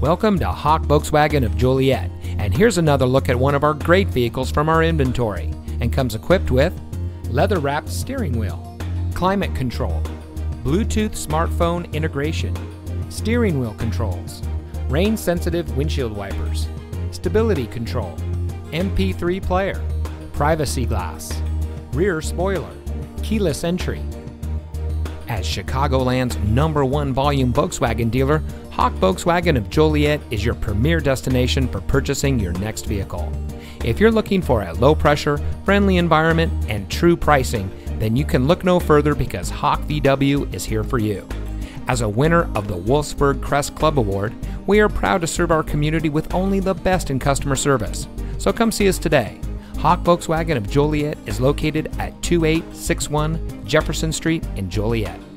Welcome to Hawk Volkswagen of Joliet, and here's another look at one of our great vehicles from our inventory, and comes equipped with leather wrapped steering wheel, climate control, Bluetooth smartphone integration, steering wheel controls, rain sensitive windshield wipers, stability control, MP3 player, privacy glass, rear spoiler, keyless entry. As Chicagoland's number one volume Volkswagen dealer, Hawk Volkswagen of Joliet is your premier destination for purchasing your next vehicle. If you're looking for a low pressure, friendly environment, and true pricing, then you can look no further because Hawk VW is here for you. As a winner of the Wolfsburg Crest Club Award, we are proud to serve our community with only the best in customer service. So come see us today. Hawk Volkswagen of Joliet is located at 2861 Jefferson Street in Joliet.